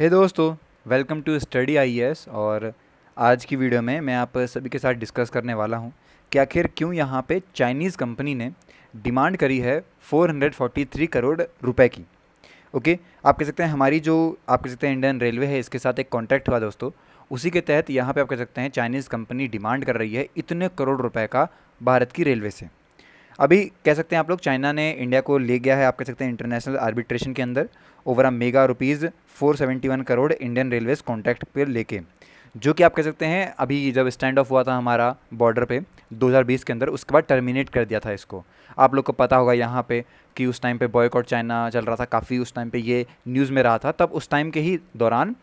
हे hey दोस्तों welcome to study IAS और आज की वीडियो में मैं आप सभी के साथ डिस्कस करने वाला हूँ कि आखिर क्यों यहाँ पे चाइनीज़ कंपनी ने डिमांड करी है 443 करोड़ रुपए की। ओके आप कह सकते हैं हमारी जो, आप कह सकते हैं इंडियन रेलवे है, इसके साथ एक कॉन्ट्रैक्ट हुआ दोस्तों। उसी के तहत यहाँ पर आप कह सकते हैं चाइनीज़ कंपनी डिमांड कर रही है इतने करोड़ रुपये का भारत की रेलवे से। अभी कह सकते हैं आप लोग, चाइना ने इंडिया को ले गया है, आप कह सकते हैं इंटरनेशनल आर्बिट्रेशन के अंदर over a mega rupees four seventy one crore Indian railways contract पर लेके। जो कि आप कह सकते हैं, अभी जब स्टैंड ऑफ़ हुआ था हमारा बॉर्डर पे 2020 के अंदर, उसके बाद टर्मिनेट कर दिया था इसको। आप लोग को पता होगा यहाँ पे कि उस टाइम पे बॉयकॉट चाइना चल रहा था, काफ़ी उस टाइम पे ये न्यूज़ में रहा था, तब उस टाइम के ही दौरान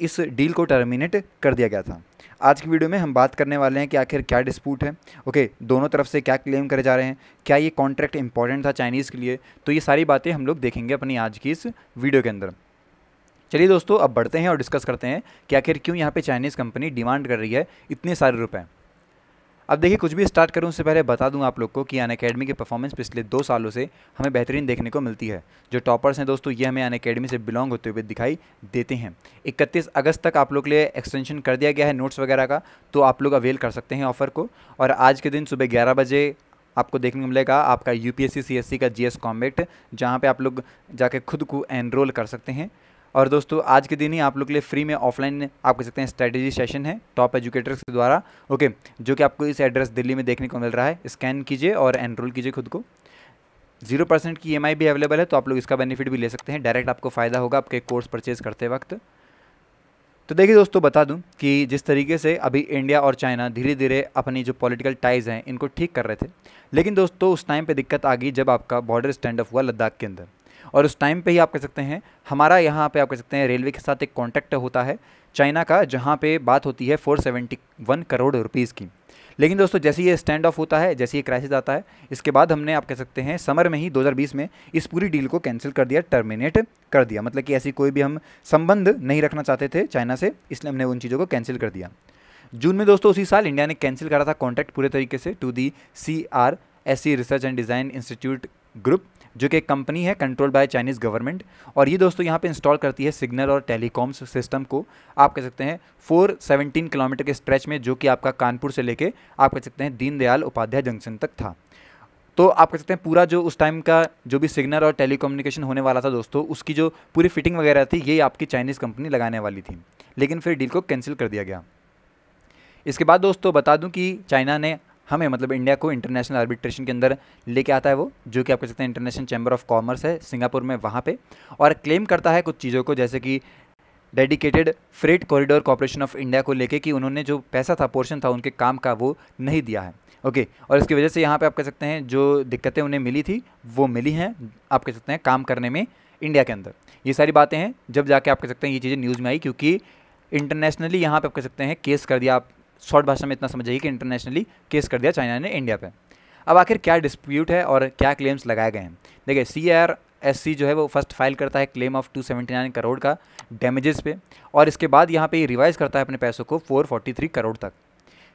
इस डील को टर्मिनेट कर दिया गया था। आज की वीडियो में हम बात करने वाले हैं कि आखिर क्या डिस्प्यूट है। ओके, दोनों तरफ़ से क्या क्लेम करे जा रहे हैं, क्या ये कॉन्ट्रैक्ट इंपॉर्टेंट था चाइनीज़ के लिए तो ये सारी बातें हम लोग देखेंगे अपनी आज की इस वीडियो के अंदर। चलिए दोस्तों, अब बढ़ते हैं और डिस्कस करते हैं कि आखिर क्यों यहाँ पे चाइनीज़ कंपनी डिमांड कर रही है इतने सारे रुपए। अब देखिए, कुछ भी स्टार्ट करूँ, उससे पहले बता दूँ आप लोग को कि अन अकेडमी की परफॉर्मेंस पिछले दो सालों से हमें बेहतरीन देखने को मिलती है। जो टॉपर्स हैं दोस्तों, ये हमें अन अकेडमी से बिलोंग होते हुए दिखाई देते हैं। इकतीस अगस्त तक आप लोग के लिए एक्सटेंशन कर दिया गया है नोट्स वगैरह का तो आप लोग अवेल कर सकते हैं ऑफ़र को। और आज के दिन सुबह ग्यारह बजे आपको देखने को मिलेगा आपका यू पी एस का जी एस कॉम्बेक्ट जहाँ पर आप लोग जाके खुद को एनरोल कर सकते हैं। और दोस्तों, आज के दिन ही आप लोग के लिए फ्री में ऑफलाइन आप कह सकते हैं स्ट्रेटेजी सेशन है टॉप एजुकेटर्स के द्वारा। ओके जो कि आपको इस एड्रेस दिल्ली में देखने को मिल रहा है स्कैन कीजिए और एनरोल कीजिए खुद को। ज़ीरो परसेंट की ई भी अवेलेबल है तो आप लोग इसका बेनिफिट भी ले सकते हैं। डायरेक्ट आपको फ़ायदा होगा आपके कोर्स परचेज करते वक्त। तो देखिए दोस्तों, बता दूँ कि जिस तरीके से अभी इंडिया और चाइना धीरे धीरे अपनी जो पॉलिटिकल टाइज़ हैं, इनको ठीक कर रहे थे। लेकिन दोस्तों, उस टाइम पे दिक्कत आ गई जब आपका बॉर्डर स्टैंड अप हुआ लद्दाख के अंदर। और उस टाइम पे ही आप कह सकते हैं, हमारा यहाँ पे आप कह सकते हैं रेलवे के साथ एक कॉन्टैक्ट होता है चाइना का, जहाँ पे बात होती है 471 करोड़ रुपीज़ की। लेकिन दोस्तों, जैसे ये स्टैंड ऑफ़ होता है, जैसे ये क्राइसिस आता है, इसके बाद हमने आप कह सकते हैं समर में ही 2020 में इस पूरी डील को कैंसिल कर दिया टर्मिनेट कर दिया। मतलब कि ऐसी कोई भी हम संबंध नहीं रखना चाहते थे चाइना से, इसलिए हमने उन चीज़ों को कैंसिल कर दिया। जून में दोस्तों, उसी साल इंडिया ने कैंसिल करा था कॉन्ट्रैक्ट पूरे तरीके से to the C R S C research and design institute group जो कि कंपनी है कंट्रोल बाय चाइनीज़ गवर्नमेंट और ये दोस्तों यहाँ पे इंस्टॉल करती है सिग्नल और टेलीकॉम्स सिस्टम को। आप कह सकते हैं फोर सेवनटीन किलोमीटर के स्ट्रेच में जो कि आपका कानपुर से लेके आप कह सकते हैं दीनदयाल उपाध्याय जंक्शन तक था। तो आप कह सकते हैं पूरा जो उस टाइम का जो भी सिग्नल और टेलीकम्युनिकेशन होने वाला था दोस्तों, उसकी जो पूरी फिटिंग वगैरह थी, ये आपकी चाइनीज़ कंपनी लगाने वाली थी। लेकिन फिर डील को कैंसिल कर दिया गया। इसके बाद दोस्तों बता दूँ कि चाइना ने हमें मतलब इंडिया को इंटरनेशनल आर्बिट्रेशन के अंदर लेके आता है वो, जो कि आप कह सकते हैं इंटरनेशनल चैम्बर ऑफ़ कॉमर्स है सिंगापुर में वहाँ पे। और क्लेम करता है कुछ चीज़ों को, जैसे कि dedicated freight corridor corporation of India को लेके कि उन्होंने जो पैसा था पोर्शन था उनके काम का वो नहीं दिया है। ओके और इसकी वजह से यहाँ पे आप कह सकते हैं जो दिक्कतें उन्हें मिली थी, वो मिली हैं, आप कह सकते हैं काम करने में इंडिया के अंदर। ये सारी बातें हैं, जब जाके आप कह सकते हैं ये चीज़ें न्यूज़ में आई, क्योंकि इंटरनेशनली यहाँ पे आप कह सकते हैं केस कर दिया आप शॉर्ट भाषा में इतना समझिए कि इंटरनेशनली केस कर दिया चाइना ने इंडिया पे। अब आखिर क्या डिस्प्यूट है और क्या क्लेम्स लगाए गए हैं? देखिए सी आर एस सी जो है वो फ़र्स्ट फ़ाइल करता है क्लेम ऑफ़ 279 करोड़ का डैमेजेस पे और इसके बाद यहाँ पे ये रिवाइज करता है अपने पैसों को 443 करोड़ तक।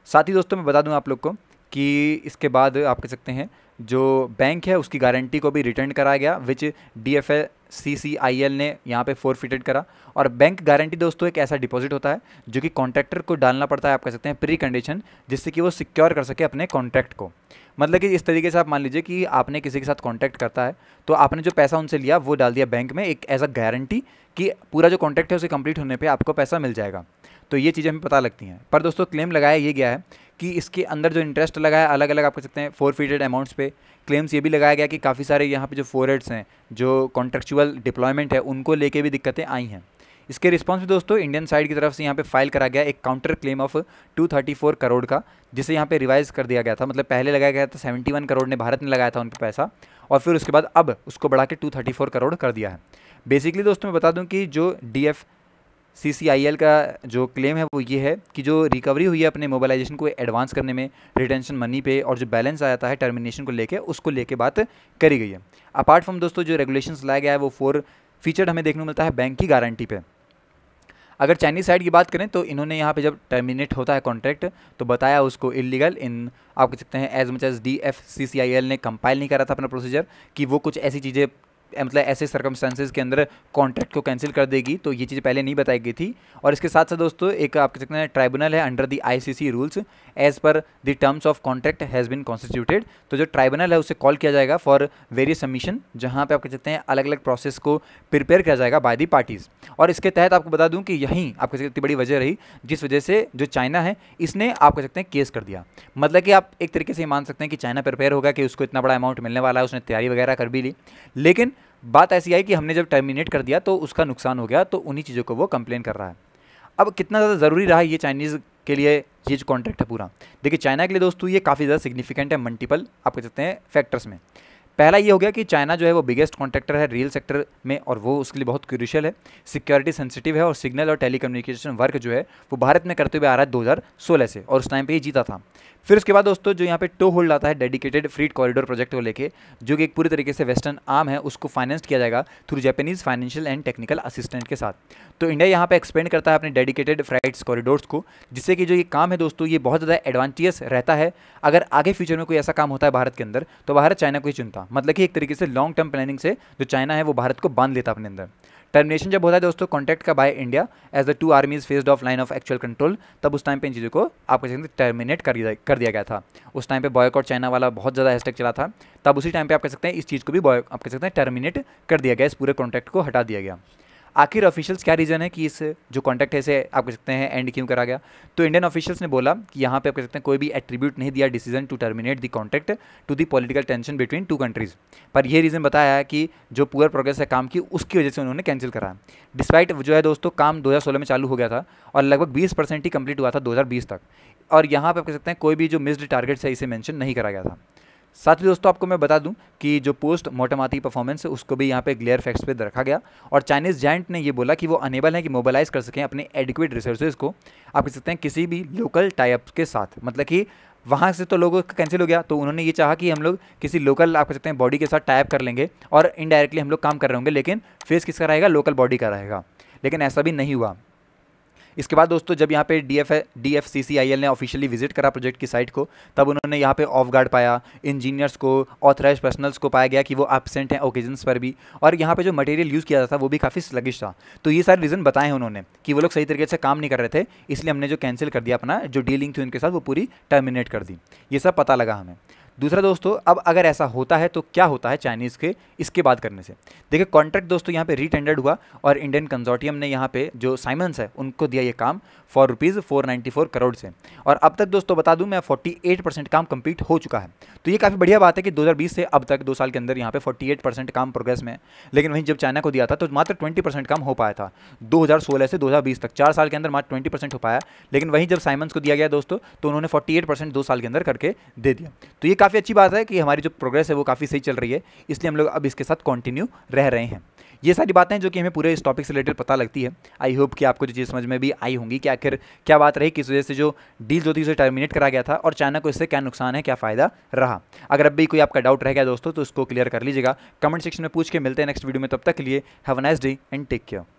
साथ ही दोस्तों, मैं बता दूँ आप लोग को कि इसके बाद आप कह सकते हैं, जो बैंक है उसकी गारंटी को भी रिटर्न कराया गया which D F C C I L ने यहाँ पे फोर फिटेड करा। और बैंक गारंटी दोस्तों एक ऐसा डिपॉजिट होता है, जो कि कॉन्ट्रैक्टर को डालना पड़ता है, आप कह सकते हैं प्री कंडीशन जिससे कि वो सिक्योर कर सके अपने कॉन्ट्रैक्ट को। मतलब कि इस तरीके से आप मान लीजिए कि आपने किसी के साथ कॉन्ट्रैक्ट करता है तो आपने जो पैसा उनसे लिया, वो डाल दिया बैंक में, एक एज अ गारंटी कि पूरा जो कॉन्ट्रैक्ट है उसे कंप्लीट होने पर आपको पैसा मिल जाएगा। तो ये चीज़ें हमें पता लगती हैं। पर दोस्तों क्लेम लगाया ये गया है कि इसके अंदर जो इंटरेस्ट लगा है अलग अलग आप कह सकते हैं फोर फीटेड अमाउंट्स पे क्लेम्स ये भी लगाया गया कि काफ़ी सारे यहाँ पे जो फोरेट्स हैं, जो कॉन्ट्रेक्चुअल डिप्लॉयमेंट है, उनको लेके भी दिक्कतें आई हैं। इसके रिस्पॉन्स में दोस्तों इंडियन साइड की तरफ़ से यहाँ पे फ़ाइल करा गया एक काउंटर क्लेम ऑफ़ 234 करोड़ का, जिसे यहाँ पे रिवाइज कर दिया गया था। मतलब पहले लगाया गया था 71 करोड़ ने, भारत ने लगाया था उन पर पैसा, और फिर उसके बाद अब उसको बढ़ा के 234 करोड़ कर दिया है। बेसिकली दोस्तों, मैं बता दूँ कि जो डीएफ CCIL का जो क्लेम है वो ये है कि जो रिकवरी हुई है अपने मोबाइलाइजेशन को एडवांस करने में रिटेंशन मनी पे और जो बैलेंस आ जाता है टर्मिनेशन को लेके, उसको लेके बात करी गई है। अपार्ट फ्रॉम दोस्तों जो रेगुलेशंस लाया गया है, वो फोर फीचर हमें देखने को मिलता है बैंक की गारंटी पे। अगर चाइनीज़ साइड की बात करें तो इन्होंने यहाँ पे जब टर्मिनेट होता है कॉन्ट्रैक्ट तो बताया उसको इलीगल इन आप कह सकते हैं as much as D F C C I L ने कंपाइल नहीं करा था अपना प्रोसीजर कि वो कुछ ऐसी चीज़ें मतलब ऐसे सर्कमस्टांसिस के अंदर कॉन्ट्रैक्ट को कैंसिल कर देगी तो ये चीज़ पहले नहीं बताई गई थी। और इसके साथ साथ दोस्तों, एक आप कह सकते हैं ट्राइब्यूनल है under the ICC rules as per the terms of contract has been constituted तो जो ट्राइब्यूनल है उसे कॉल किया जाएगा फॉर वेरियस सबमिशन जहाँ पर आप कह सकते हैं अलग अलग प्रोसेस को प्रिपेयर किया जाएगा बाय दी पार्टीज़ और इसके तहत आपको बता दूँ कि यहीं आप कह सकते इतनी बड़ी वजह रही, जिस वजह से जो चाइना है, इसने आप कह सकते हैं केस कर दिया। मतलब कि आप एक तरीके से मान सकते हैं कि चाइना प्रिपेयर होगा कि उसको इतना बड़ा अमाउंट मिलने वाला है, उसने तैयारी वगैरह कर भी ली। लेकिन बात ऐसी आई कि हमने जब टर्मिनेट कर दिया तो उसका नुकसान हो गया तो उन्हीं चीज़ों को वो कंप्लेन कर रहा है। अब कितना ज़्यादा ज़रूरी रहा ये चाइनीज़ के लिए ये जो कॉन्ट्रैक्ट है पूरा? देखिए चाइना के लिए दोस्तों ये काफ़ी ज़्यादा सिग्निफिकेंट है मल्टीपल आप कह सकते हैं फैक्टर्स में। पहला ये हो गया कि चाइना जो है वो बिगेस्ट कॉन्ट्रैक्टर है रियल सेक्टर में और वो उसके लिए बहुत क्रूशियल है। सिक्योरिटी सेंसिटिव है और सिग्नल और टेलीकम्युनिकेशन वर्क जो है वो भारत में करते हुए आ रहा है 2016 से और उस टाइम पे ही जीता था। फिर उसके बाद दोस्तों जो यहाँ पे टो होल्ड आता है डेडिकेटेड फ्रीट कॉरिडोर प्रोजेक्ट को लेके, जो कि एक पूरी तरीके से वेस्टर्न आर्म है, उसको फाइनेंस किया जाएगा through Japanese financial and technical assistant के साथ। तो इंडिया यहाँ पे एक्सपेंड करता है अपने डेडिकेटेड फ्राइट्स कॉरिडोर्स को, जिससे कि जो ये काम है दोस्तों ये बहुत ज़्यादा एडवांटेज रहता है। अगर आगे फ्यूचर में कोई ऐसा काम होता है भारत के अंदर तो भारत चाइना को ही चुनता। मतलब कि एक तरीके से लॉन्ग टर्म प्लानिंग से जो चाइना है, वो भारत को बाँध लेता अपने अंदर। टर्मिनेशन जब होता है दोस्तों कॉन्टैक्ट का by India as the two armies faced off line of actual control तब उस टाइम पे इन चीज़ों को आप कह सकते टर्मिनेट कर दिया कर दिया गया था। उस टाइम पे बॉयकॉट चाइना वाला बहुत ज़्यादा हैशटैग चला था। तब उसी टाइम पे आप कह सकते हैं इस चीज़ को भी आप कह सकते हैं टर्मिनेट कर दिया गया, इस पूरे कॉन्टैक्ट को हटा दिया गया। आखिर ऑफिशियल्स क्या रीज़न है कि इस जो कॉन्टैक्ट है इसे आप कह सकते हैं एंड क्यों करा गया? तो इंडियन ऑफिशियल्स ने बोला कि यहाँ पे आप कह सकते हैं कोई भी एट्रीब्यूट नहीं दिया decision to terminate the contact to the political tension between two countries पर यह रीज़न बताया है कि जो पुअर प्रोग्रेस है काम की, उसकी वजह से उन्होंने कैंसिल करा। डिस्पाइट जो है दोस्तों, काम दो हज़ार सोलह में चालू हो गया था और लगभग बीस परसेंट ही कंप्लीट हुआ था दो हज़ार बीस तक। और यहाँ पर आप कह सकते हैं कोई भी जो मिस्ड टारगेट्स है, इसे मैंशन नहीं करा गया था। साथ ही दोस्तों आपको मैं बता दूँ कि जो पोस्ट मोटम आती परफॉर्मेंस है, उसको भी यहाँ पे ग्लेयर फैक्ट्स पे रखा गया। और चाइनीज़ जाइंट ने ये बोला कि वो अनेबल है कि मोबालाइज कर सकें अपने एडिक्वेट रिसोर्सेज को। आप कह सकते हैं किसी भी लोकल टाइप के साथ। मतलब कि वहाँ से तो लोगों का कैंसिल हो गया तो उन्होंने ये चाहा कि हम लोग किसी लोकल आप कह सकते हैं बॉडी के साथ टाइप कर लेंगे और इनडायरेक्टली हम लोग काम कर रहे होंगे, लेकिन फेस किसका रहेगा? लोकल बॉडी का रहेगा। लेकिन ऐसा भी नहीं हुआ। इसके बाद दोस्तों, जब यहाँ पे D F D F C C I L ने ऑफिशियली विज़िट करा प्रोजेक्ट की साइट को, तब उन्होंने यहाँ पे ऑफ़ गार्ड पाया इंजीनियर्स को ऑथराइज पर्सनल्स को पाया गया कि वो एबसेंट हैं ओकेजन्स पर भी। और यहाँ पे जो मटेरियल यूज़ किया जाता था, वो भी काफ़ी स्लगिश था। तो ये सारे रीज़न बताए हैं उन्होंने कि वो लोग सही तरीके से काम नहीं कर रहे थे, इसलिए हमने जो कैंसिल कर दिया अपना, जो डीलिंग थी उनके साथ, वो पूरी टर्मिनेट कर दी। ये सब पता लगा हमें। दूसरा दोस्तों, अब अगर ऐसा होता है तो क्या होता है चाइनीज़ के इसके बाद करने से? देखिए कॉन्ट्रैक्ट दोस्तों यहाँ पे रीटेंडर्ड हुआ और इंडियन कंजोर्टियम ने यहाँ पे जो साइमंस है, उनको दिया ये काम for rupees four ninety four crore से। और अब तक दोस्तों बता दूँ, मैं फोर्टी एट परसेंट काम कंप्लीट हो चुका है। तो ये काफ़ी बढ़िया बात है कि दो हज़ार बीस से अब तक दो साल के अंदर यहाँ पे फोर्टी एट परसेंट काम प्रोग्रेस में लेकिन वहीं जब चाइना को दिया था तो मात्र ट्वेंटी परसेंट काम हो पाया था। दो हज़ार सोलह से दो हज़ार बीस तक चार साल के अंदर मात्र ट्वेंटी परसेंट हो पाया। लेकिन वहीं जब साइमंस को दिया गया दोस्तों तो उन्होंने फोर्टी एट परसेंट दो साल के अंदर करके दे दिया। तो ये काफ़ी अच्छी बात है कि हमारी जो प्रोग्रेस है वो काफ़ी सही चल रही है, इसलिए हम लोग अब इसके साथ कंटिन्यू रह रहे हैं। ये सारी बातें जो कि हमें पूरे इस टॉपिक से रिलेटेड पता लगती है आई होप कि आपको जो चीज़ समझ में भी आई होंगी कि आखिर क्या बात रही, किस वजह से जो डील जो थी उसे टर्मिनेट करा गया था और चाइना को इससे क्या नुकसान है, क्या फ़ायदा रहा। अगर अब भी कोई आपका डाउट रह गया दोस्तों तो उसको क्लियर कर लीजिएगा। कमेंट सेक्शन में पूछ के मिलते हैं नेक्स्ट वीडियो में, तब तक के लिए have nice day and take care